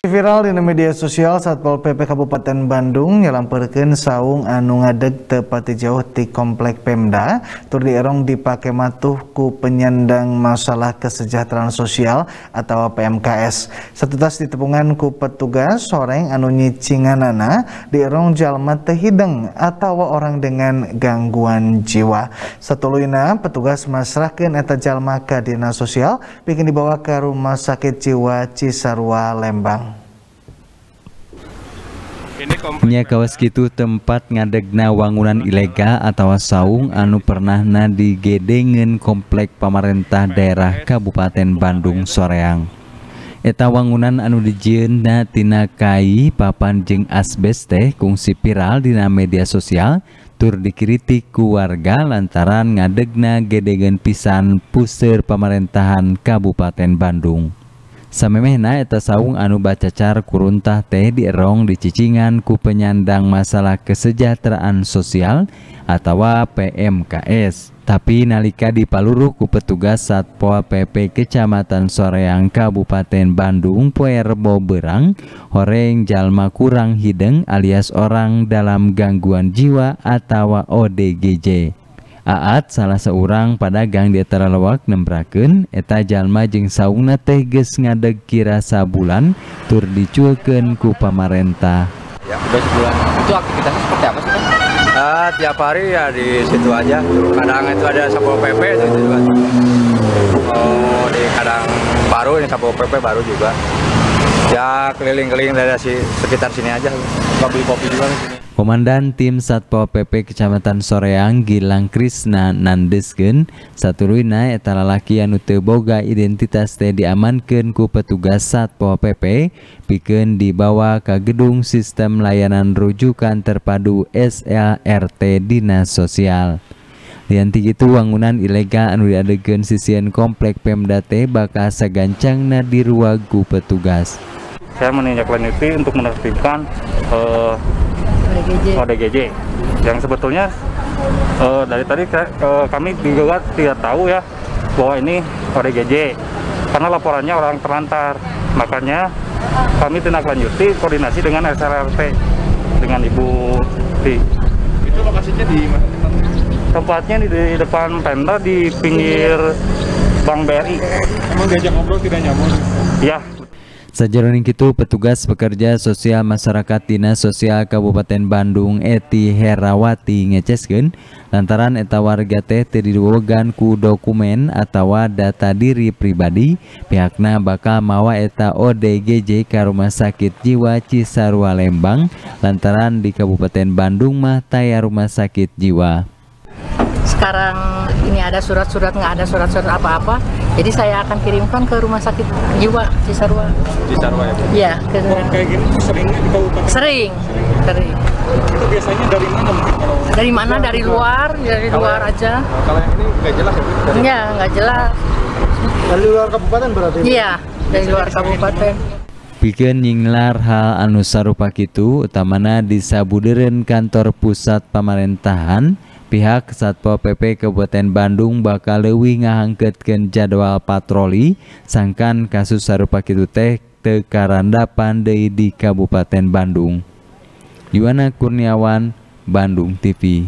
Viral di media sosial Satpol PP Kabupaten Bandung nyalamperkeun saung anu ngadeg tepati jauh di komplek Pemda tur dierong dipake matuh ku penyandang masalah kesejahteraan sosial atau PMKS. Setetas ditepungan ku petugas soreng anu nyicinganana dierong jalma tehideng atau orang dengan gangguan jiwa. Satuluyna petugas masrahkeun eta jalma ka dinas sosial bikin dibawa ke rumah sakit jiwa Cisarua Lembang. Nya kawas gitu tempat ngadegna wangunan ilegal atau saung anu pernah na digedengen komplek pemerintah daerah Kabupaten Bandung Soreang. Eta wangunan anu na tina kai papan jeng asbes teh kungsi viral dina media sosial tur dikritik ku warga lantaran ngadegna gedengen pisan puseur pemerintahan Kabupaten Bandung. Samemehna eta saung anu bacacar kuruntah teh dierong dicicingan ku penyandang masalah kesejahteraan sosial atau PMKS. Tapi nalika dipaluruh ku petugas Satpol PP Kecamatan Soreang Kabupaten Bandung poe Rebo Berang, horeng jalma kurang hideng alias orang dalam gangguan jiwa atau ODGJ. Aat salah seorang pedagang di Taralawak nembraken eta jalma jeung saungna teh geus ngadeg kira sabulan tur dicuekeun ku pamarentah. Ya, udah sebulan. Itu aktivitasnya seperti apa sih? Uh, tiap hari ya di situ aja. Kadang itu ada Satpol PP itu juga. Oh, di kadang baru ini Satpol PP baru juga. Ya keliling-keliling dari sekitar sini aja. Kopi-kopi juga di sini. Komandan Tim Satpol PP Kecamatan Soreang Gilang Krisna nandeskeun saturuyna eta lalaki anu teu boga identitas teh diamankeun ku petugas Satpol PP pikeun dibawa ka gedung sistem layanan rujukan terpadu SLRT Dinas Sosial. Lianti itu wangunan ilegal anu diadegeun sisian komplek Pemda teh bakal sagancangna diruag ku petugas. Saya menindaklanjuti untuk menertibkan uh, ODGJ. ODGJ yang sebetulnya uh, dari tadi uh, kami juga tidak tahu ya bahwa ini ODGJ karena laporannya orang terlantar makanya kami tindak lanjuti koordinasi dengan SLRT dengan Ibu Ti. Itu lokasinya di mana? Tempatnya di, di depan Pemda di pinggir Bank BRI. Emang diajak ngobrol tidak nyaman? Ya, Sajeroning itu petugas pekerja sosial masyarakat Dinas Sosial Kabupaten Bandung Eti Herawati ngeceskeun lantaran eta warga teh teu diwegan ku dokumen atawa data diri pribadi pihakna bakal mawa eta ODGJ ka Rumah Sakit Jiwa Cisarua Lembang lantaran di Kabupaten Bandung mah taya rumah sakit jiwa. Sekarang ini ada surat-surat nggak ada surat-surat apa-apa, jadi saya akan kirimkan ke rumah sakit jiwa Cisarua. Cisarua ya? Iya, ke Orang kayak gini seringnya di kabupaten. sering, sering. Itu biasanya dari mana mungkin kalau Dari mana? Dari luar, dari luar aja. Nah, kalau yang ini nggak jelas ya? Bu? Dari Iya, nggak jelas. dari luar kabupaten berarti? Iya, dari luar kabupaten. Pikeun nyinglar hal anu sarupa kitu utamana di sabudeureun kantor pusat pemerintahan pihak Satpol PP Kabupaten Bandung bakal leuwih ngahangkeutkeun jadwal patroli sangkan kasus sarupa kitu teh teu karandapan deui di Kabupaten Bandung. Yuwana Kurniawan, Bandung TV.